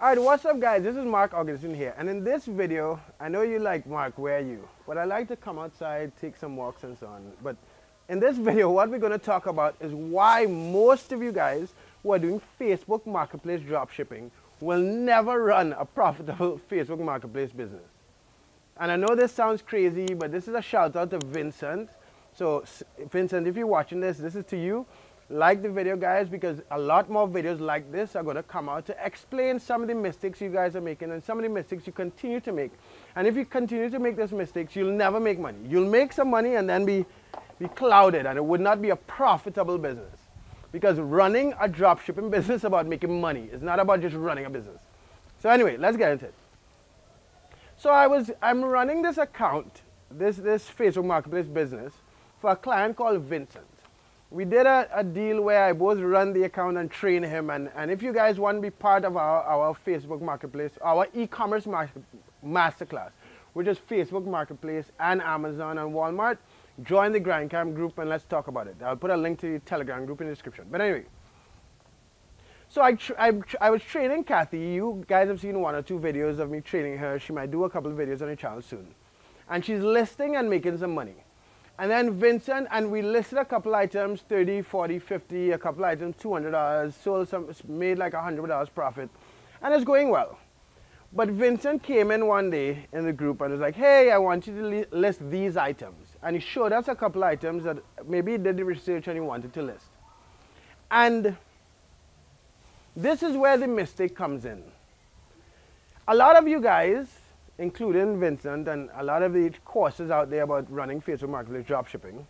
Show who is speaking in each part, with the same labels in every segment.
Speaker 1: Alright, what's up guys? This is Marc Augustine here and in this video, I know you like Marc, where are you? But I like to come outside, take some walks and so on. But in this video, what we're going to talk about is why most of you guys who are doing Facebook Marketplace dropshipping will never run a profitable Facebook Marketplace business. And I know this sounds crazy, but this is a shout out to Vincent. So Vincent, if you're watching this, this is to you. Like the video guys because a lot more videos like this are going to come out to explain some of the mistakes you guys are making and some of the mistakes you continue to make. And if you continue to make those mistakes you'll never make money. You'll make some money and then be be clouded and it would not be a profitable business. Because running a dropshipping business is about making money. It's not about just running a business. So anyway let's get into it. So i was i'm running this account this this facebook marketplace business for a client called vincent we did a, a, deal where I both run the account and train him. And, and if you guys want to be part of our, our Facebook Marketplace, our e-commerce masterclass, which is Facebook Marketplace and Amazon and Walmart, join the Grindcamp group and let's talk about it. I'll put a link to the Telegram group in the description. But anyway, so I, I, I was training Kathy. You guys have seen one or two videos of me training her. She might do a couple of videos on her channel soon. And she's listing and making some money. And then Vincent, and we listed a couple items, 30, 40, 50, a couple items, $200, sold some, made like $100 profit. And it's going well. But Vincent came in one day in the group and was like, hey, I want you to list these items. And he showed us a couple items that maybe he did the research and he wanted to list. And this is where the mistake comes in. A lot of you guys including Vincent and a lot of the courses out there about running Facebook Marketplace dropshipping,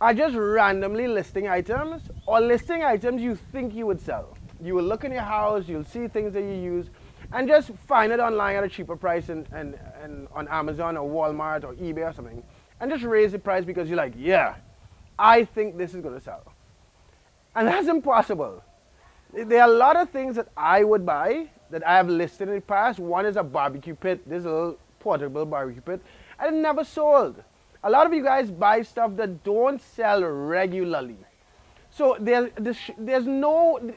Speaker 1: are just randomly listing items or listing items you think you would sell. You will look in your house, you'll see things that you use, and just find it online at a cheaper price and, and, and on Amazon or Walmart or eBay or something, and just raise the price because you're like, yeah, I think this is going to sell. And that's impossible. There are a lot of things that I would buy that I have listed in the past. One is a barbecue pit, this little portable barbecue pit, and it never sold. A lot of you guys buy stuff that don't sell regularly. So there's, there's no,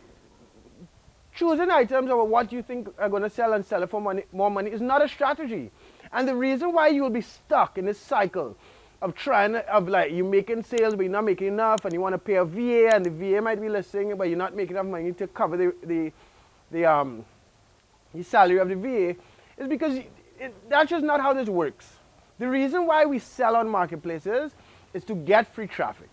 Speaker 1: choosing items of what you think are going to sell and sell it for money, more money is not a strategy. And the reason why you will be stuck in this cycle of trying, of like you making sales but you're not making enough and you want to pay a VA and the VA might be listing but you're not making enough money to cover the, the, the um, the salary of the VA is because it, that's just not how this works. The reason why we sell on marketplaces is to get free traffic.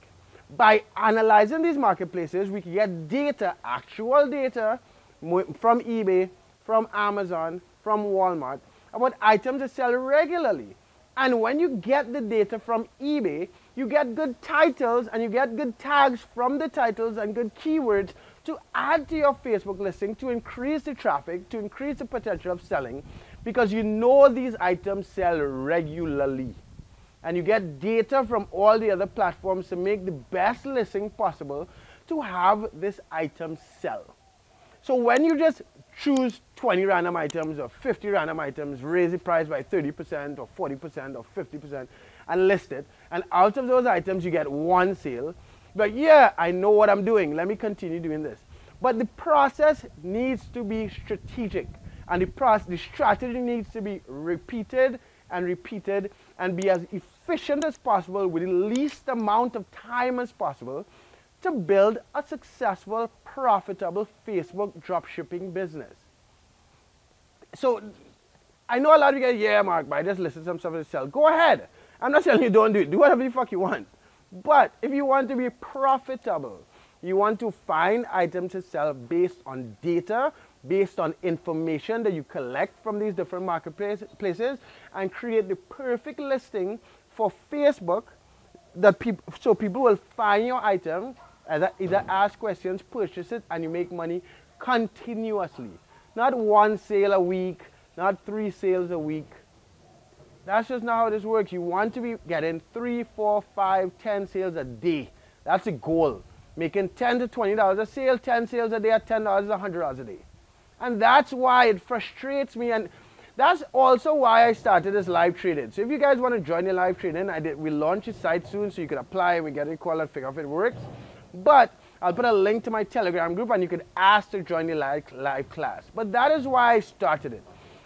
Speaker 1: By analyzing these marketplaces, we can get data, actual data from eBay, from Amazon, from Walmart about items that sell regularly. And when you get the data from eBay, you get good titles and you get good tags from the titles and good keywords to add to your Facebook listing to increase the traffic, to increase the potential of selling, because you know these items sell regularly. And you get data from all the other platforms to make the best listing possible to have this item sell. So when you just choose 20 random items or 50 random items, raise the price by 30% or 40% or 50% and list it, and out of those items you get one sale, but yeah, I know what I'm doing. Let me continue doing this. But the process needs to be strategic. And the, process, the strategy needs to be repeated and repeated and be as efficient as possible with the least amount of time as possible to build a successful, profitable Facebook dropshipping business. So I know a lot of you guys, yeah, Marc, but I just listen to some stuff to sell. Go ahead. I'm not telling you don't do it. Do whatever the fuck you want. But if you want to be profitable, you want to find items to sell based on data, based on information that you collect from these different marketplaces places and create the perfect listing for Facebook that so people will find your item Uh, either, either ask questions, purchase it, and you make money continuously. Not one sale a week, not three sales a week, that's just not how this works. You want to be getting three, four, five, ten sales a day. That's the goal. Making 10 to $20 a sale, 10 sales a day at $10 is $100 a day. And that's why it frustrates me. And That's also why I started this live trading. So if you guys want to join the live trading, I did. We launch a site soon, so you can apply. We get it and figure out if it works. But I'll put a link to my Telegram group, and you can ask to join the live, live class. But that is why I started it,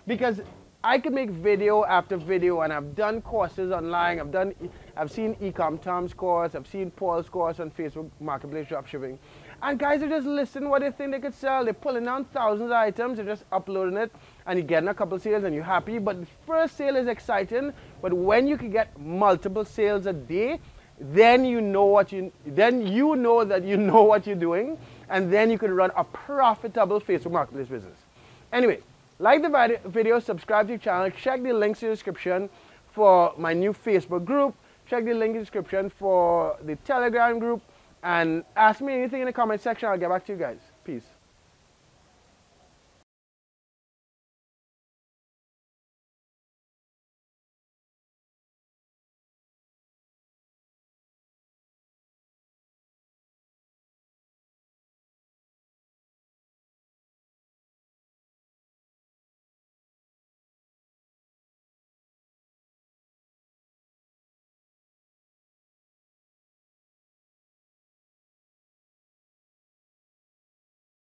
Speaker 1: because I could make video after video, and I've done courses online. I've done, I've seen Ecom Tom's course. I've seen Paul's course on Facebook Marketplace Dropshipping. And guys are just listening what they think they could sell. They're pulling down thousands of items, they're just uploading it, and you're getting a couple sales and you're happy. But the first sale is exciting. But when you can get multiple sales a day, then you know what you then you know that you know what you're doing, and then you can run a profitable Facebook marketplace business. Anyway, like the video, subscribe to the channel, check the links in the description for my new Facebook group, check the link in the description for the Telegram group and ask me anything in the comment section. I'll get back to you guys. Peace.